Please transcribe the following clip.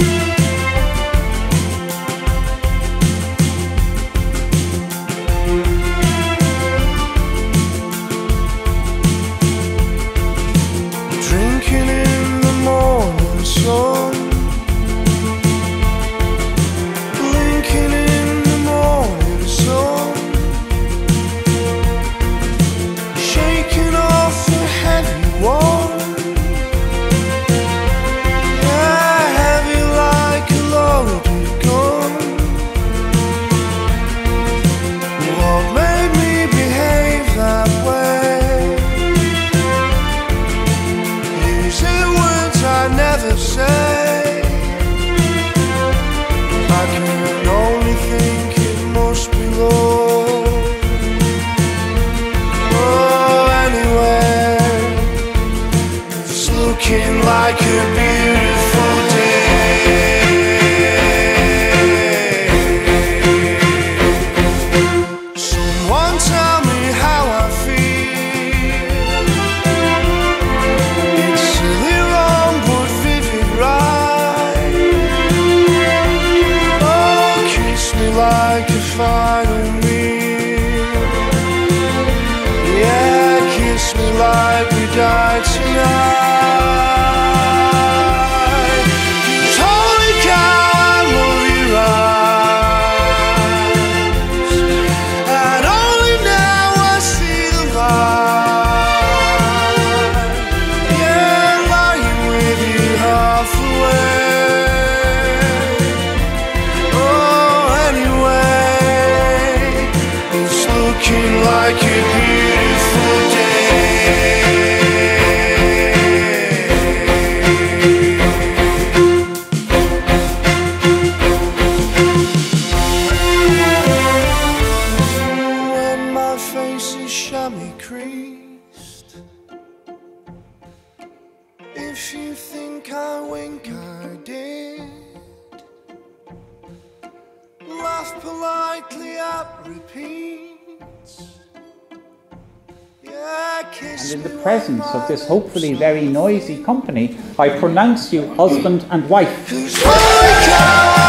Drinking like we died tonight holy cow, I love you right And only now I see the light yeah, lying with you half away. Oh, anyway, it's looking like a face is chamois creased. If you think I wink, I did. Laugh politely at repeats. And in the presence of this hopefully very noisy company, I pronounce you husband and wife. Who's holy cow?